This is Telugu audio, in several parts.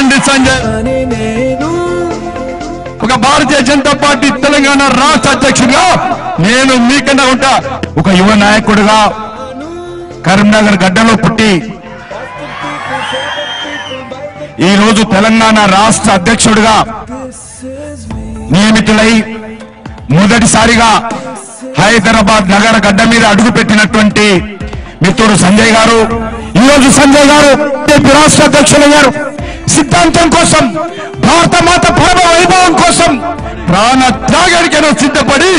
బండి సంజయ్. ఒక భారతీయ జనతా పార్టీ తెలంగాణ రాష్ట్ర అధ్యక్షుడిగా నేను మీకన్నా ఉంటా. ఒక యువ నాయకుడిగా కరీంనగర్ గడ్డలో పుట్టి ఈ రోజు తెలంగాణ రాష్ట్ర అధ్యక్షుడిగా నియమితులై మొదటిసారిగా హైదరాబాద్ నగర గడ్డ మీద అడుగుపెట్టినటువంటి మిత్రుడు సంజయ్ గారు. ఈ రోజు సంజయ్ గారు రాష్ట్ర అధ్యక్షులు గారు. సిద్ధాంతం కోసం భారత మాత పరమ వైభవం కోసం ప్రాణ త్యాగానికైనా సిద్ధపడి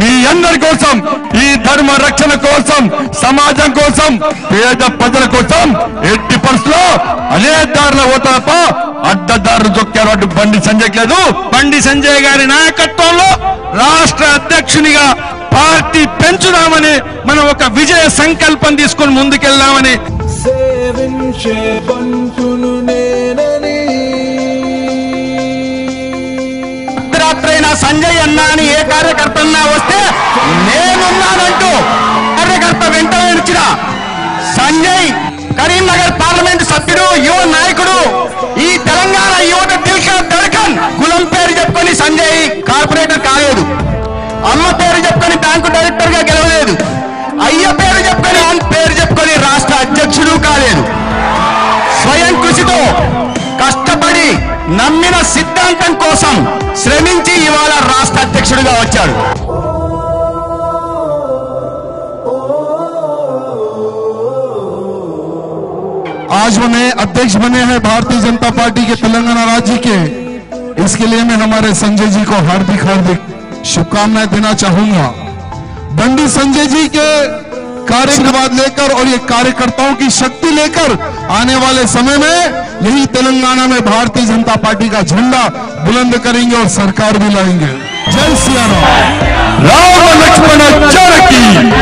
మీ అందరి కోసం ఈ ధర్మ రక్షణ కోసం సమాజం కోసం పేద ప్రజల కోసం ఎట్టి పరిస్థితుల్లో అనే దారిలో పోతా తప్ప అడ్డదారులు చొక్కారు అడ్డు బండి సంజయ్ లేదు. బండి సంజయ్ గారి నాయకత్వంలో రాష్ట్ర అధ్యక్షునిగా పార్టీ పెంచుదామని మనం ఒక విజయ సంకల్పం తీసుకొని ముందుకెళ్దామని సేవించే బంటును సంజయ్ అన్నా అని ఏ కార్యకర్త అన్నా వస్తే నేనున్నానంటూ కార్యకర్త వెంట నిలిచిన సంజయ్ కరీంనగర్ పార్లమెంట్ సభ్యుడు యువ నాయకుడు ఈ తెలంగాణ యువత దిల్కా దళకన్ కులం పేరు చెప్పుకొని సంజయ్ కార్పొరేటర్ కాలేదు. అమ్మ పేరు చెప్పుకొని బ్యాంకు నమ్మిన సిద్ధాంతం కోసం శ్రమించి ఇవాళ రాష్ట్ర అధ్యక్షుడిగా వచ్చాడు आज हमें अध्यक्ष बने हैं भारतीय जनता पार्टी के तेलंगाना राज्य के इसके लिए मैं हमारे संजय जी को हार्दिक हार्दिक शुभकामनाएं देना चाहूंगा बंडी संजय जी के कार्यक्रमवाद लेकर और ये कार्यकर्ताओं की शक्ति लेकर आने वाले समय में यही तेलंगाना में भारतीय जनता पार्टी का झंडा बुलंद करेंगे और सरकार भी लाएँगे। जय सिया राम। लक्ष्मण की